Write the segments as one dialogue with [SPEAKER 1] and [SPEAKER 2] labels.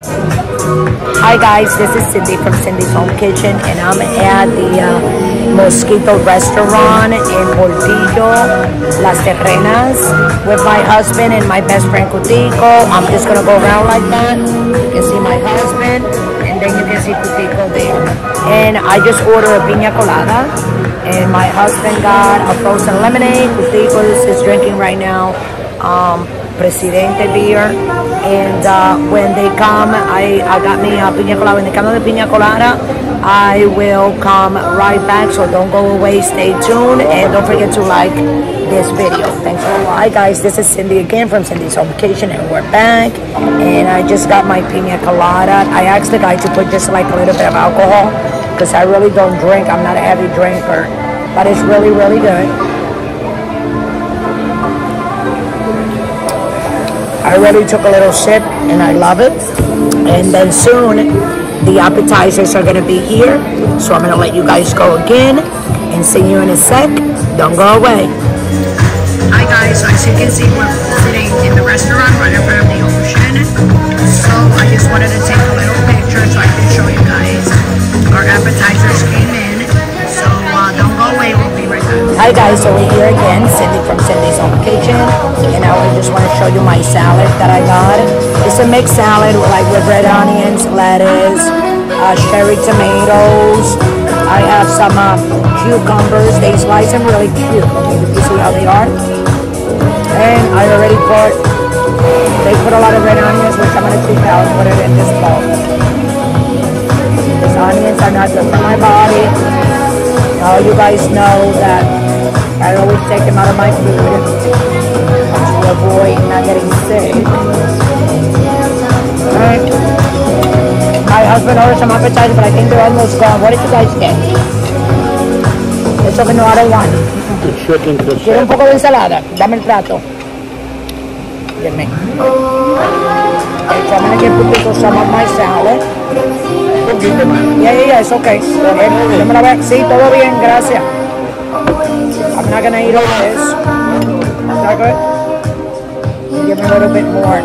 [SPEAKER 1] Hi guys, this is Cindy from Cindy's Home Kitchen and I'm at the uh, Mosquito Restaurant in Portillo, Las Terrenas with my husband and my best friend Cutico. I'm just gonna go around like that. You can see my husband and then you can see Cutico there. And I just ordered a pina colada and my husband got a frozen lemonade. Cutico is drinking right now. Um, Presidente beer. And uh, when they come, I, I got me a pina colada. When they come to the pina colada, I will come right back. So don't go away. Stay tuned. And don't forget to like this video. Thanks for. Hi guys, this is Cindy again from Cindy's Home Vacation and we're back. And I just got my pina colada. I asked the guy to put just like a little bit of alcohol because I really don't drink. I'm not a heavy drinker. But it's really, really good. I already took a little sip and I love it. And then soon the appetizers are gonna be here. So I'm gonna let you guys go again and see you in a sec. Don't go away. Hi guys, as you can see we're sitting in the restaurant right in front of the ocean. So I just wanted to take a little picture so I can show you guys. Our appetizers came in. Hi guys, so we're here again, Cindy from Cindy's Home Kitchen. And I just want to show you my salad that I got. It's a mixed salad with, like with red onions, lettuce, uh, cherry tomatoes. I have some uh, cucumbers. They slice them really cute. You see how they are? And I already put, they put a lot of red onions, which I'm going to take out and put it in this bowl. These onions are not good for my body. Uh, you guys know that I always take them out of my food to avoid not getting sick. Alright. My husband ordered some appetizers, but I think they're almost gone. What did you guys get? Eso que no.
[SPEAKER 2] The chicken
[SPEAKER 1] ¿Quiere un poco de ensalada? Dame el plato. Give me. So I'm gonna give Pupito some of my salad. Yeah, yeah, yeah, it's okay. Démela ver. Sí, todo bien, gracias. I'm not gonna eat all this. Is that good? Give me a little bit more.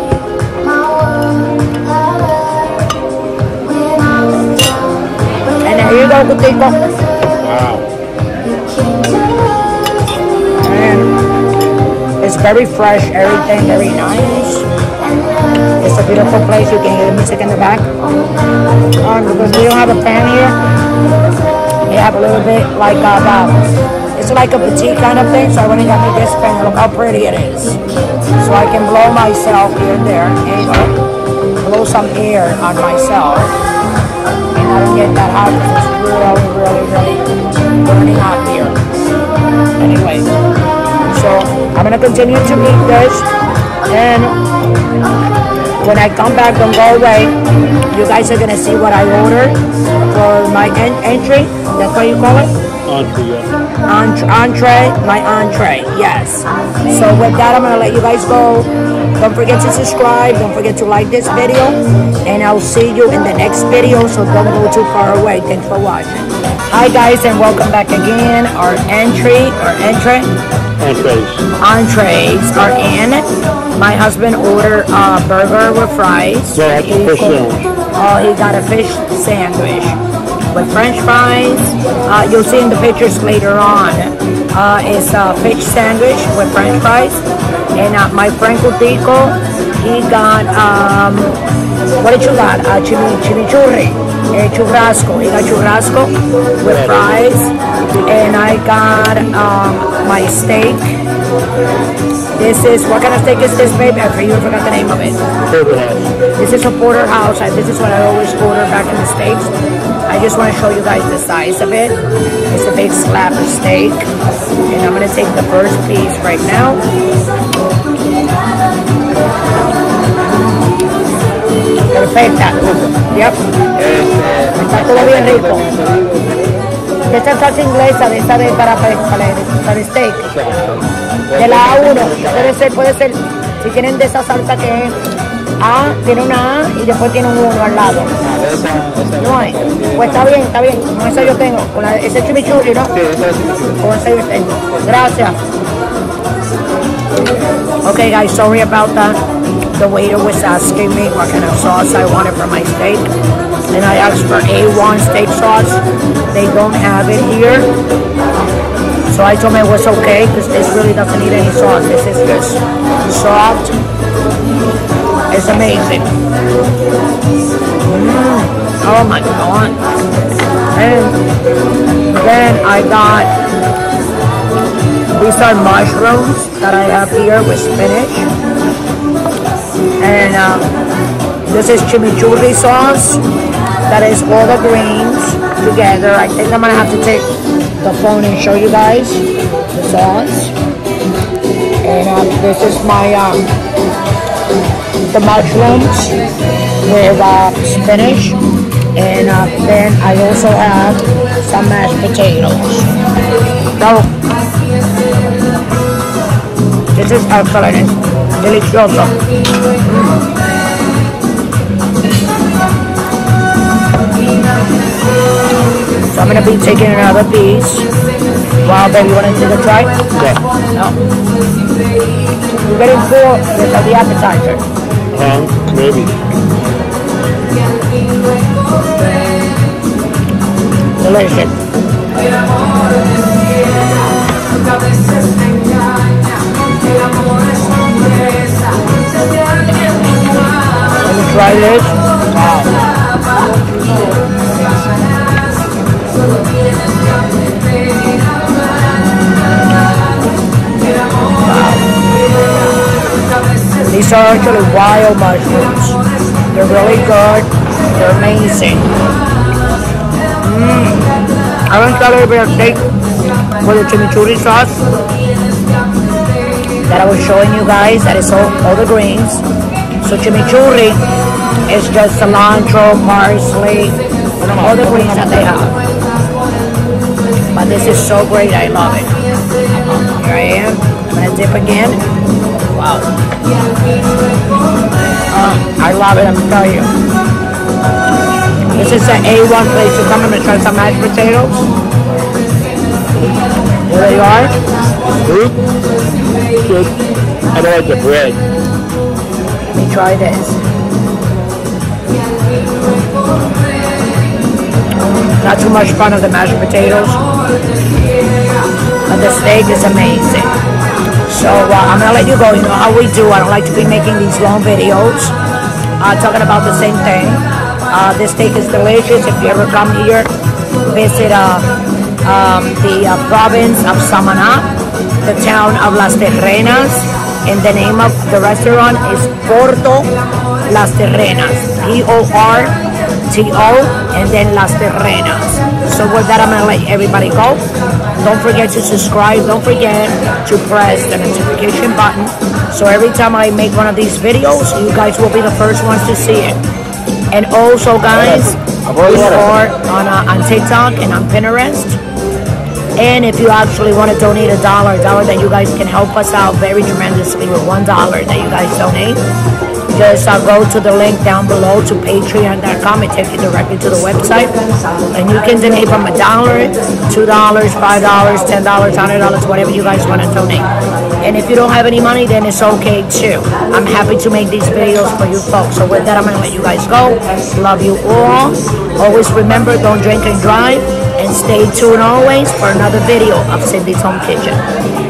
[SPEAKER 1] And there you go, Pupito.
[SPEAKER 2] Wow.
[SPEAKER 1] And it's very fresh, everything very nice. It's a beautiful place. You can hear the music in the back. Um, because we don't have a fan here, we have a little bit like a, uh, it's like a petite kind of thing. So I went and got me this fan. Look how pretty it is. So I can blow myself here and there and blow some air on myself. And I don't get that hot because it's really, really, really burning hot here. Anyway, so I'm gonna continue to eat this, and when I come back, go away. You guys are gonna see what I ordered for my en- entry. That's what you call it.
[SPEAKER 2] Entree, yeah.
[SPEAKER 1] Entre- entree, my entree, yes. So with that, I'm gonna let you guys go. Don't forget to subscribe. Don't forget to like this video, and I'll see you in the next video. So don't go too far away. Thanks for watching. Hi guys, and welcome back again. Our entry, our entree,
[SPEAKER 2] Entrees.
[SPEAKER 1] entrees are in. My husband ordered a burger with fries.
[SPEAKER 2] Yeah, a fish sandwich.
[SPEAKER 1] Oh, he got a fish sandwich with French fries. Uh, you'll see in the pictures later on. Uh, it's a fish sandwich with French fries. And uh, my friend Cutico, he got, um, what did you got? Uh, chimichurri, uh, churrasco. He got churrasco with fries. And I got um, my steak. This is, what kind of steak is this, babe? I forgot- you forgot the name of it.
[SPEAKER 2] Porterhouse.
[SPEAKER 1] This is a porterhouse. I- This is what I always order back in the States. I just want to show you guys the size of it. It's a big slab of steak. And I'm going to take the first piece right now. Perfecta. Yep. Está todo bien rico. Esta es salsa inglesa de esta de para, para, para steak. De la A1. Puede ser, puede ser. Si tienen de esa salsa que es A, tiene una A y después tiene un 1 al lado. No hay. Pues está bien, está bien. Con esa yo tengo. Con la, ese chimichurri, ¿no? Con esa yo tengo. Gracias. Okay, guys, sorry about that. The waiter was asking me what kind of sauce I wanted for my steak. And I asked for A1 steak sauce. They don't have it here. So I told him it was okay because this really doesn't need any sauce. This is just soft. It's amazing. Mm. Oh my god. And then I got these are mushrooms that I have here with spinach. And uh, this is chimichurri sauce. That is all the greens together. I think I'm gonna have to take the phone and show you guys the sauce. And um, this is my um, the mushrooms with uh, spinach. And uh, then I also have some mashed potatoes. So, this is excellent. Delicioso. So I'm gonna be taking another piece. Wow, baby, you wanna take a try?
[SPEAKER 2] Yeah.
[SPEAKER 1] No. You're getting full with the appetizer.
[SPEAKER 2] Huh? Maybe.
[SPEAKER 1] Delicious. Try this. Wow. These are actually wild mushrooms. They're really good. They're amazing. Mmm. I haven't tried a bit of steak with the chimichurri sauce that I was showing you guys. That is all, all the greens. So chimichurri is just cilantro, parsley, all the greens that they have. But this is so great. I love it. Here I am. I'm gonna dip again. Wow. Uh, I love it. I'm telling you. This is an A1 place to come. I'm gonna try some mashed potatoes. Here they are.
[SPEAKER 2] Good. Good. I don't like the bread.
[SPEAKER 1] Let me try this. Not too much fun of the mashed potatoes, but the steak is amazing. So uh, I'm gonna let you go. You know how we do. I don't like to be making these long videos, uh, talking about the same thing. Uh, this steak is delicious. If you ever come here, visit uh, um, the uh, province of Samaná, the town of Las Terrenas, and the name of the restaurant is Porto Las Terrenas. P-O-R-T-O, and then Las Terrenas. So with that, I'm gonna let everybody go. Don't forget to subscribe. Don't forget to press the notification button. So every time I make one of these videos, you guys will be the first ones to see it. And also, guys, we are on, uh, on TikTok and on Pinterest. And if you actually want to donate a dollar, a dollar that you guys can help us out very tremendously with one dollar that you guys donate, just uh, go to the link down below to patreon.com. It takes you directly to the website. And you can donate from a dollar, two dollars, five dollars, ten dollars, hundred dollars, whatever you guys want to donate. And if you don't have any money, then it's okay too. I'm happy to make these videos for you folks. So with that, I'm going to let you guys go. Love you all. Always remember, don't drink and drive. And stay tuned always for another video of Cindy's Home Kitchen.